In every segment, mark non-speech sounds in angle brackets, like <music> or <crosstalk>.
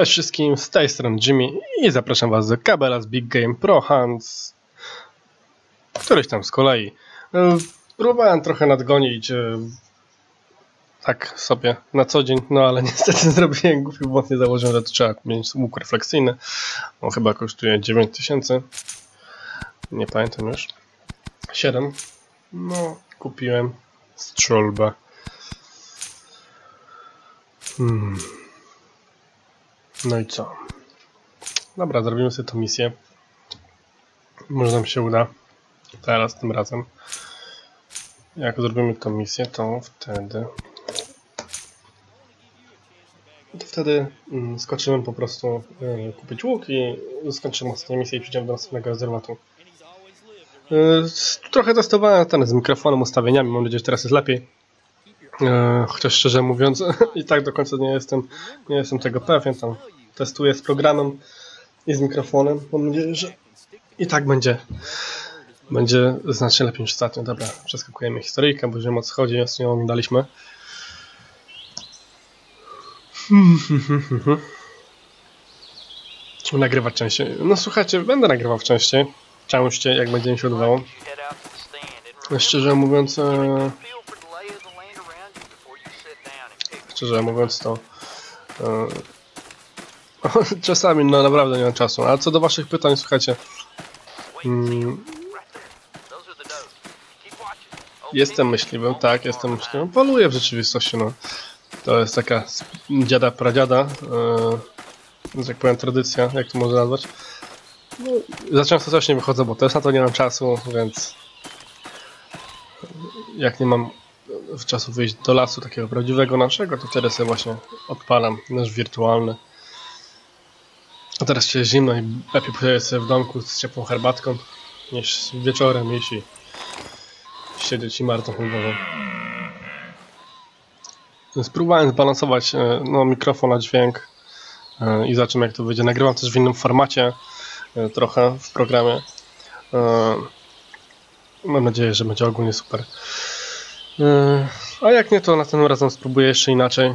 Cześć wszystkim, z tej strony Jimmy i zapraszam Was do Kabela z Big Game Pro Hands. Któryś tam z kolei. Próbowałem trochę nadgonić e, tak sobie na co dzień, no ale <laughs> niestety zrobiłem głupi błąd, nie założyłem, że to trzeba mieć łuk refleksyjny. On chyba kosztuje 9000. Nie pamiętam już. 7. No, kupiłem strzelbę. Hmm. No i co? Dobra, zrobimy sobie tą misję. Może nam się uda. Teraz, tym razem. Jak zrobimy tą misję, to wtedy... To wtedy mm, skoczymy po prostu y, kupić łuk i skończymy ostatnią misję i przejdziemy do następnego rezerwatu. Y, trochę testowałem ten z mikrofonem, ustawieniami, mam nadzieję, że teraz jest lepiej. E, chociaż szczerze mówiąc, <laughs> i tak do końca nie jestem, nie jestem tego pewien. Tam testuję z programem i z mikrofonem. Mam nadzieję, że i tak będzie, będzie znacznie lepiej niż ostatnio. Dobra, przeskakujemy historyjkę, bo wiemy o co chodzi, z nią daliśmy. Nagrywać częściej. No słuchajcie, będę nagrywał częściej. Częściej, jak będzie mi się udawało. Szczerze mówiąc, e, szczerze mówiąc to e, <laughs> czasami no naprawdę nie mam czasu. A co do waszych pytań, słuchajcie, mm, jestem myśliwym, tak, jestem myśliwym. Poluję w rzeczywistości, no. To jest taka dziada pradziada, e, że jak powiem tradycja, jak to można nazwać. No, za często też nie wychodzę, bo też na to nie mam czasu, więc jak nie mam czasu wyjść do lasu takiego prawdziwego naszego, to wtedy sobie właśnie odpalam nasz wirtualny. A teraz się zimno i lepiej posiedzieć sobie w domku z ciepłą herbatką niż wieczorem jeśli siedzieć i martą głową. Spróbowałem zbalansować e, no, mikrofon na dźwięk e, i zobaczymy jak to wyjdzie. Nagrywam też w innym formacie e, trochę w programie. Mam nadzieję, że będzie ogólnie super. A jak nie, to następnym razem spróbuję jeszcze inaczej.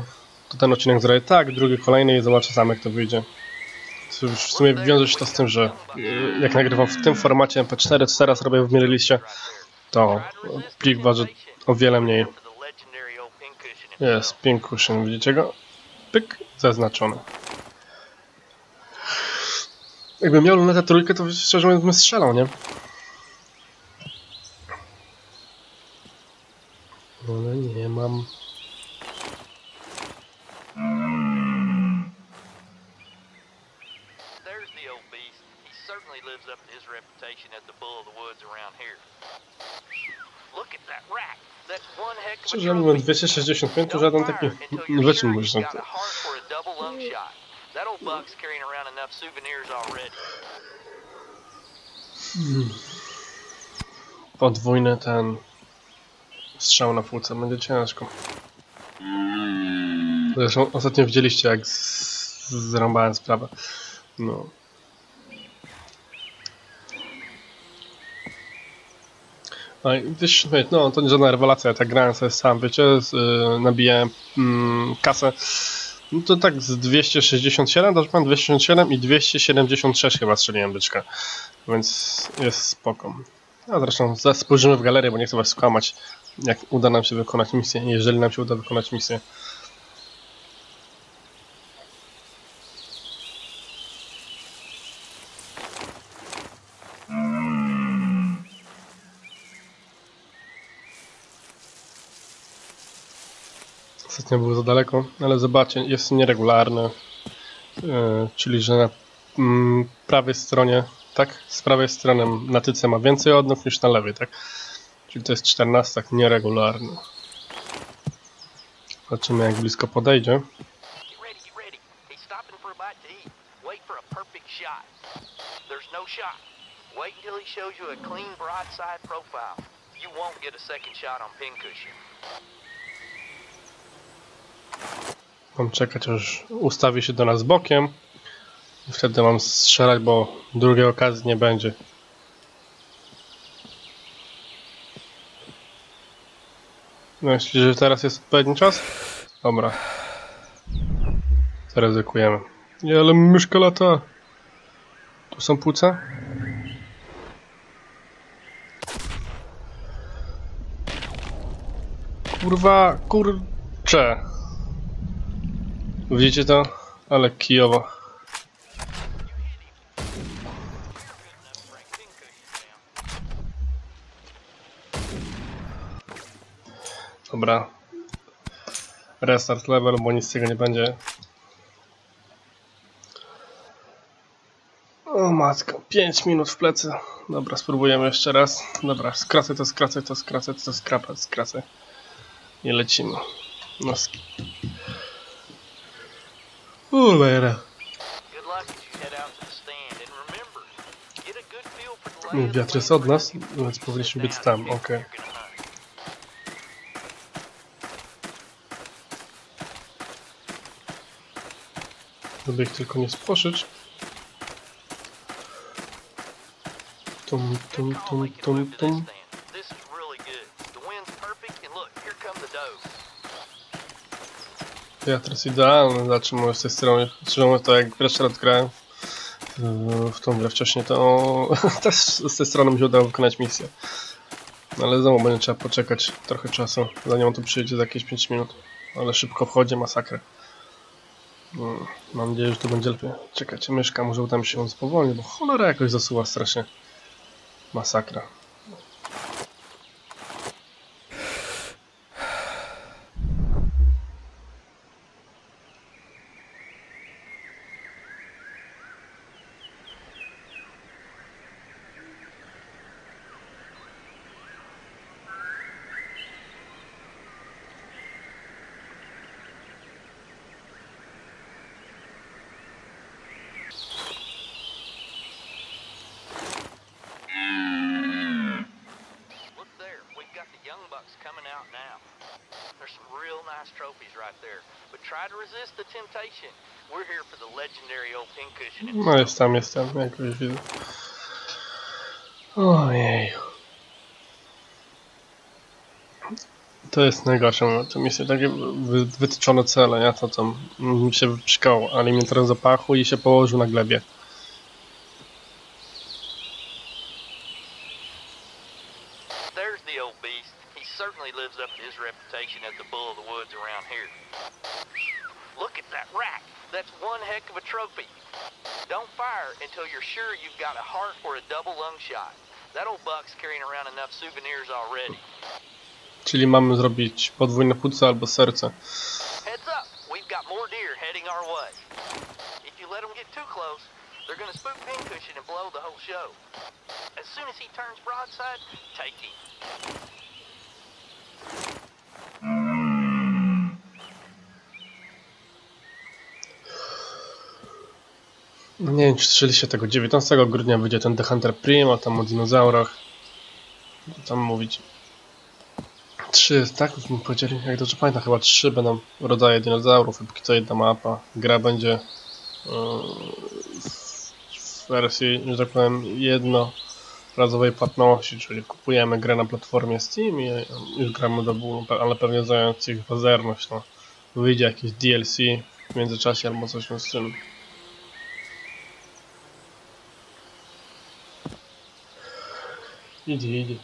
To ten odcinek zrobię tak, drugi kolejny i zobaczę sam jak to wyjdzie. W sumie wiąże się to z tym, że jak nagrywam w tym formacie MP4, co teraz robię w Mirrorlistie, to plik waży o wiele mniej. Jest, Pincushion, widzicie go? Pyk, zaznaczony. Jakbym miał lunetę trójkę, to szczerze mówiąc bym strzelał, nie? Mam. There's the old beast. He certainly lives up to his reputation as the bull of the woods around here. Look at that rack. That's one heck of a Szczerze mówiąc, 265 to żaden taki wyczyn He's można. got a heart for a double lung shot. That old buck's carrying around enough souvenirs already. Podwójny ten strzał na półce będzie ciężko. Zresztą ostatnio widzieliście jak zrąbałem sprawę. No. No, wiesz, wiecie, no to nie żadna rewelacja, ja tak grałem sobie sam, wiecie, z, y, nabijałem mm, kasę. No to tak z 267, dobrze pan 267 i 276 chyba strzeliłem byczka. Więc jest spoko. A zresztą spojrzymy w galerię, bo nie chcę was skłamać, jak uda nam się wykonać misję, jeżeli nam się uda wykonać misję. Ostatnio było za daleko, ale zobaczcie, jest nieregularny, yy, czyli że na mm, prawej stronie, tak, z prawej strony na tyce ma więcej odnóg niż na lewej, tak? Czyli to jest 14 tak nieregularny. Zobaczymy jak blisko podejdzie. No. Mam czekać aż ustawi się do nas bokiem. I wtedy mam strzelać, bo drugiej okazji nie będzie. No jeśli że teraz jest odpowiedni czas? Dobra. Zaryzykujemy. Nie, ale myszka lata. Tu są płuca? Kurwa, kurcze. Widzicie to? Ale kijowo. Dobra. Restart level, bo nic z tego nie będzie. O matko, 5 minut w plecy. Dobra, spróbujemy jeszcze raz. Dobra, skracę to, skracę to, skracę to, skrapę, skracę. I lecimy. No. sk- Cholera. Good luck as you head out to the stand, and remember, get a good feel for the lay of the Wiatr jest od nas, więc powinniśmy być tam, okej. what Żeby ich tylko nie spłoszyć. Tum, tum, tum, tum, tum. Wiatr jest idealny, zatrzymuję z tej strony. Zresztą to jak pierwszy raz grałem w- w tą grę wcześniej, to <laughs> też z tej strony mi się udało wykonać misję. Ale znowu będzie trzeba poczekać trochę czasu, zanim on tu przyjedzie za jakieś 5 minut. Ale szybko wchodzi, masakra. Mam nadzieję, że to będzie lepiej. Czekajcie, myszka, może uda mi się ją spowolnić, bo cholera jakoś zasuwa strasznie. Masakra. Right there, but try to resist the temptation. We're here for the legendary old pincushion. No jest tam, jestem, jak już widzę. Ojej. To jest najgorsze, to misje takie wy, wytyczone cele, ja to tam mi się wyprzkało, ale mnie teraz zapachu i się położył na glebie. There's the old beast. He certainly lives up to his reputation as the bull of the woods around here. Look at that rack. That's one heck of a trophy. Don't fire until you're sure you've got a heart or a double lung shot. That old buck's carrying around enough souvenirs already. Czyli mamy zrobić podwójne płuce albo serce. Heads up, we've got more deer heading our way. If you let them get too close, they're gonna spook Pincushion and blow the whole show. As soon as he turns broadside, take him. No Nie wiem, czy słyszeliście tego. 19 grudnia wyjdzie ten The Hunter Primo, tam o dinozaurach. Tam mówić? Trzy, tak? Już powiedzieli, jak dobrze pamiętam, chyba trzy będą rodzaje dinozaurów, póki co jedna mapa. Gra będzie yy, wersji, że tak powiem, jednorazowej płatności, czyli kupujemy grę na platformie Steam i już gramy do bólu, ale pewnie zając ich pazerność, no. Wyjdzie jakieś DLC w międzyczasie albo coś w tym. Idzie, idzie.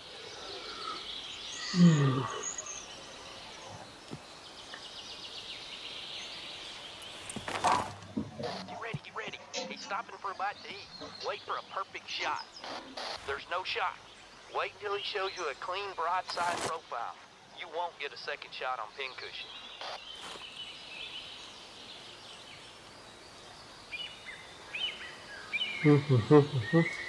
Get bite to eat. Wait for a perfect shot. There's no shot. Wait until he shows you a clean broadside profile. You won't get a second shot on Pincushion. Now <laughs>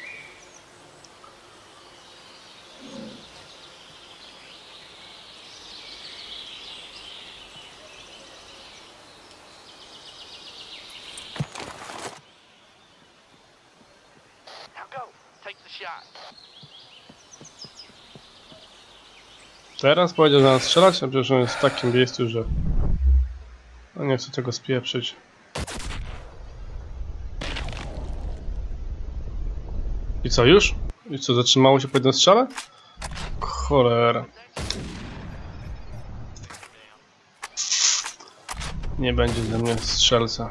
Teraz powiedział, że nas strzelać, a przecież on jest w takim miejscu, że... No nie chcę tego spieprzyć. I co, już? I co, zatrzymało się po jednym strzale? Cholera. Nie będzie ze mnie strzelca.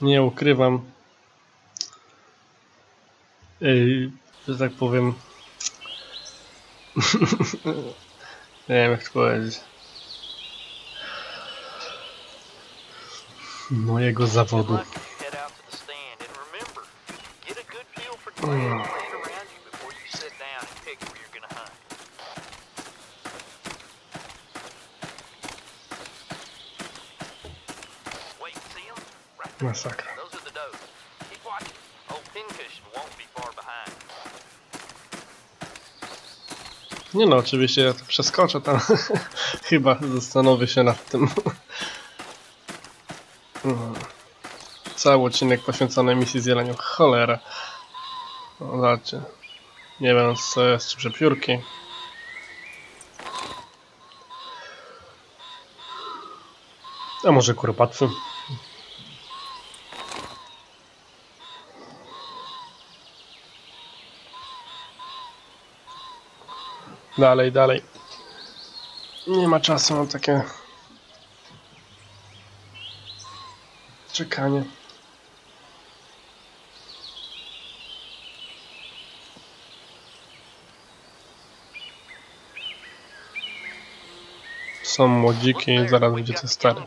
Nie ukrywam. Yy, że tak powiem. <laughs> nie wiem jak to powiedzieć. Mojego zawodu. Good luck as you head out to the stand. And remember, get a good feel for the land around you before you sit down and pick where you're going to hunt. Wait, see 'em? Right there. Masakra. Those are the does. Keep watching. Old pincushion won't be far behind. Nie no, oczywiście ja to przeskoczę tam. <laughs> Chyba zastanowię się nad tym. <laughs> Cały odcinek poświęcony misji z jelenią. Cholera. No, zobaczcie. Nie wiem co jest, czy przepiórki. A może kuropatwy? Dalej, dalej. Nie ma czasu na takie czekanie. Są młodziki, zaraz będzie to stary.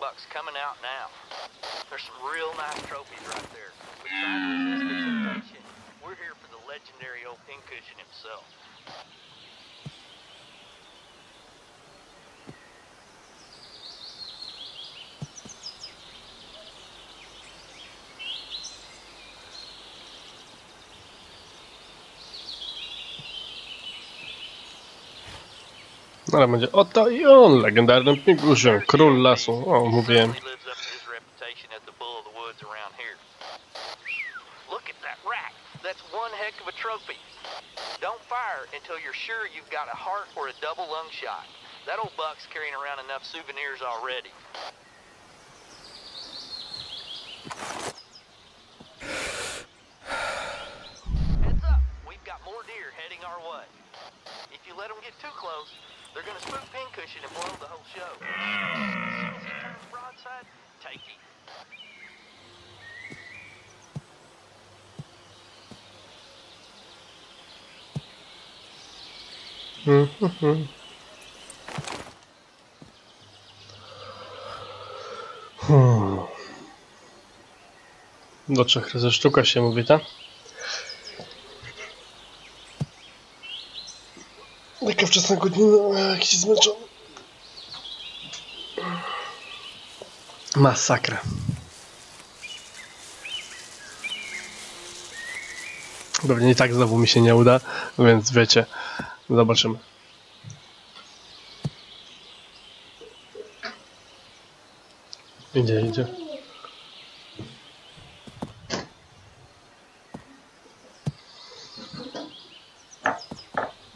Ale będzie oto i on, legendarny pigurzem, król lasu. O, mówiłem. Until you're sure you've got a heart or a double lung shot. That old buck's carrying around enough souvenirs already. Heads up, we've got more deer heading our way. If you let them get too close, they're gonna spook pincushion and the whole show. Hmm. Do trzech razy sztuka się mówi, tak? Taka wczesna godzina, a jakiś zmęczony. Masakra. Pewnie i tak znowu mi się nie uda, więc wiecie, zobaczymy. Idzie, idzie.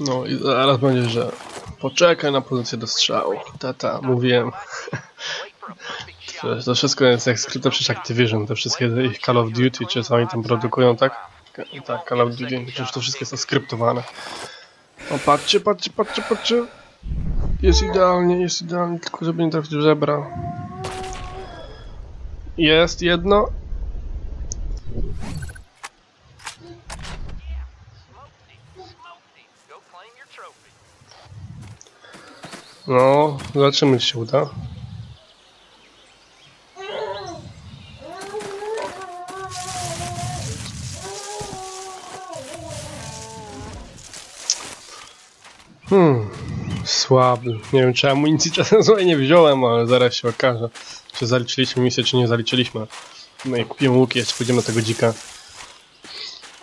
No i zaraz będzie, że poczekaj na pozycję do strzału. Tata, mówiłem. To, to wszystko jest jak skryte przez Activision, te wszystkie ich Call of Duty, czy co oni tam produkują, tak? Tak, Call of Duty, przecież to wszystko jest skryptowane. O, patrzcie, patrzcie, patrzcie, patrzcie. Jest idealnie, jest idealnie, tylko żeby nie trafić w żebra. Jest jedno. Smoked him. Smoked him. Go claim your trophy. No, zobaczymy, czy się uda. Hmm, słaby. Nie wiem, czy amunicji czasem <laughs> złej nie wziąłem, ale zaraz się okaże, czy zaliczyliśmy misję, czy nie zaliczyliśmy. No i kupimy łuki, jeszcze pójdziemy do tego dzika.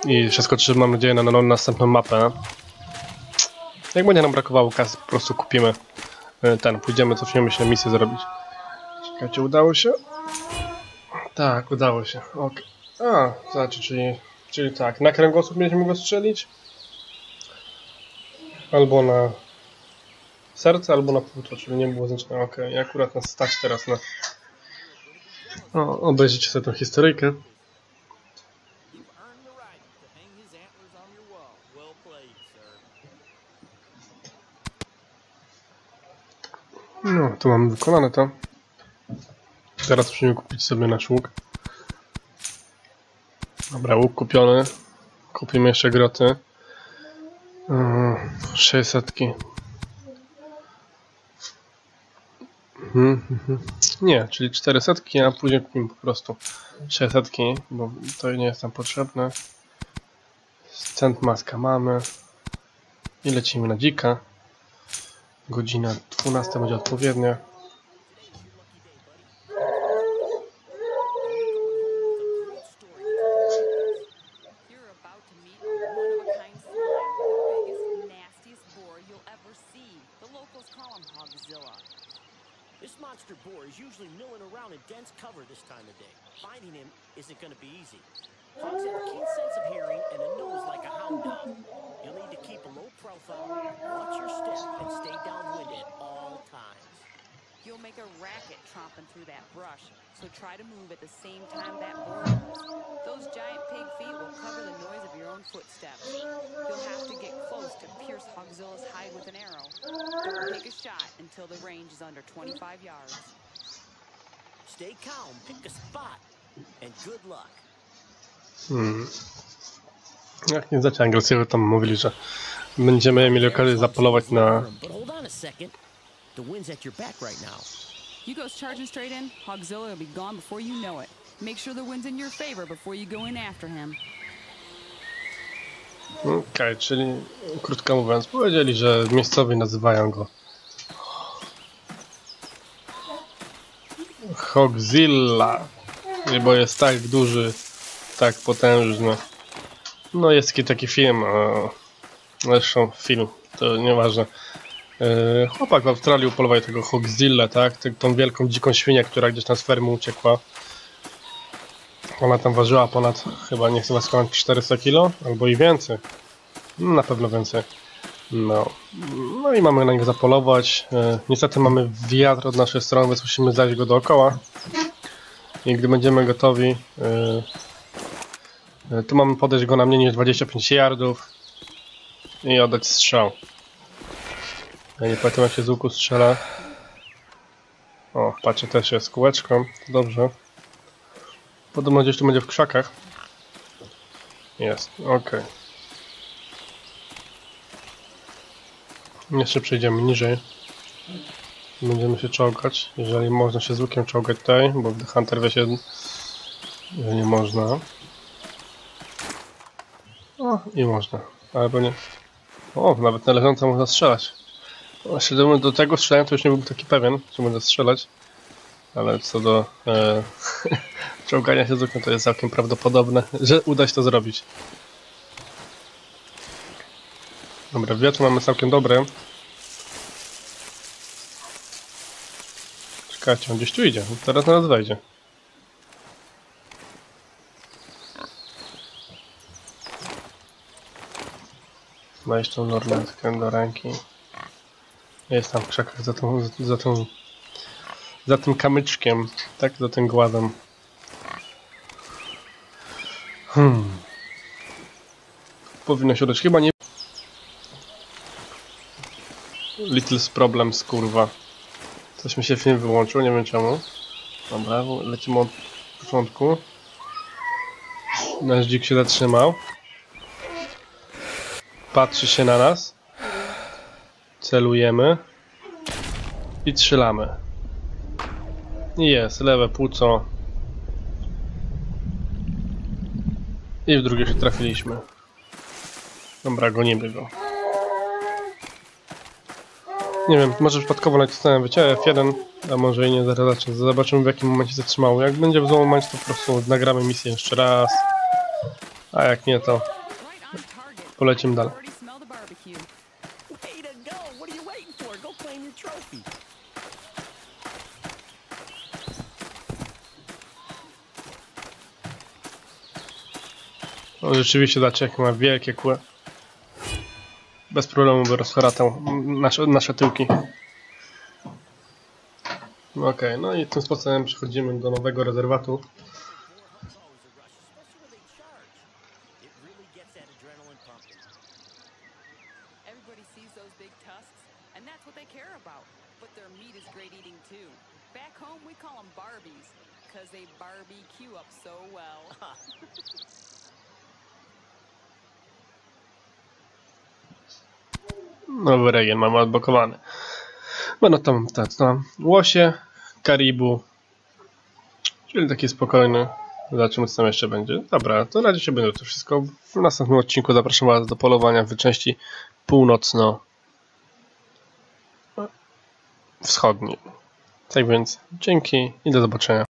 I przeskoczymy, mam nadzieję, na, na następną mapę. Jak będzie nam brakowało kasy, po prostu kupimy ten, pójdziemy, cofniemy się misję zrobić. Czekajcie, udało się? Tak, udało się, okej. A, znaczy, czyli, czyli tak, na kręgosłup mieliśmy go strzelić? Albo na serce, albo na płuco, czyli nie było znaczenia, okej, akurat nas stać teraz na... O, sobie tą historyjkę. You earned the right to hang his antlers on your wall. Well played, to mamy wykonane to. Teraz musimy kupić sobie nasz łuk. Dobra, łuk kupiony. Kupimy jeszcze groty. Yy, 600. Mhm, mhm. Nie, czyli 400, a później kupimy po prostu 600, bo to nie jest nam potrzebne. Cent maska mamy. I lecimy na dzika. Godzina 12 będzie odpowiednia. Make a racket tromping through that brush, so try to move at the same time that boar does. Those giant pig feet will cover the noise of your own footsteps. You'll have to get close to pierce Hogzilla's hide with an arrow. Don't take a shot until the range is under 25 yards. Stay calm, pick a spot, and good luck. Hmm. Jak nie zacząłem agresywnie, tam mówili, że będziemy mieli okazję zapolować na The wind's at your back right now. You goes charging straight in, Hogzilla will be gone before you know it. Make sure the wind's in your favor before you go in after him. Okej, czyli krótko mówiąc, powiedzieli, że miejscowi nazywają go Hogzilla, bo jest tak duży, tak potężny. No jest taki, taki film, e, zresztą film, to nieważne. E, chłopak w Australii upolował tego Hogzilla, tak? Tą wielką dziką świnię, która gdzieś tam z fermy uciekła. Ona tam ważyła ponad, chyba nie chcę skłamać, 400 kg, albo i więcej. No, Na pewno więcej. No. no i mamy na niego zapolować. E, niestety mamy wiatr od naszej strony, więc musimy zajść go dookoła. I gdy będziemy gotowi, e, tu mamy podejść go na mniej niż 25 yardów i oddać strzał. Ja nie pamiętam jak się z łuku strzela. O, patrzę też jest kółeczko. To Dobrze. Podobno gdzieś tu będzie w krzakach. Jest, okej. Jeszcze przejdziemy niżej. Będziemy się czołgać, jeżeli można się z łukiem czołgać tutaj, bo gdy Hunter wie się, że nie można. O, i można, albo nie. O, nawet na leżąco można strzelać. Gdybym do tego strzelałem, to już nie byłbym taki pewien, czy będę strzelać. Ale co do e, <laughs> czołgania się z łukiem, to jest całkiem prawdopodobne, że uda się to zrobić. Dobra, wiatr mamy całkiem dobre. Czekajcie, on gdzieś tu idzie. Teraz na nas wejdzie. Weź tą lornetkę do ręki. Jest tam w krzakach za tą, za tą, za tym kamyczkiem, tak? Za tym gładem. Hmm. Powinno się udać. Chyba nie Little's Problems, kurwa. Coś mi się film wyłączył, nie wiem czemu. Dobra, lecimy od początku. Nasz dzik się zatrzymał. Patrzy się na nas. Celujemy. I strzelamy. Jest, lewe płuco. I w drugie się trafiliśmy. Dobra, gonimy go. Nie wiem, może przypadkowo nacisnąłem wyciąłem F1, a może i nie, zaraz. Zobaczymy w jakim momencie zatrzymało. Jak będzie w złym momencie, to po prostu nagramy misję jeszcze raz. A jak nie, to polecimy dalej. Already smell the barbecue. Way to go! What are you waiting for? Go claim your trophy. On rzeczywiście zobaczcie, jak ma wielkie kły. Bez problemu by rozchoratał nasze, nasze tyłki. Okej, no i tym sposobem przechodzimy do nowego rezerwatu. Rush, especially when they <laughs> Nowy region mamy odblokowany. Będą tam tak, no, łosie, karibu, czyli taki spokojny. Zobaczymy co tam jeszcze będzie. Dobra, to na dzisiaj będzie to wszystko. W następnym odcinku zapraszam Was do polowania w części północno wschodniej. Tak więc dzięki i do zobaczenia.